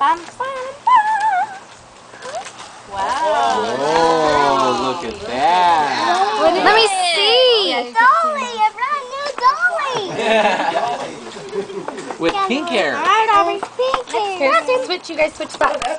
Bum, bum, bum. Wow. Oh, look at that. Let me see. Dolly, a brand new dolly. With pink hair. All right, Aubrey. Pink hair. Switch, you guys switch spots.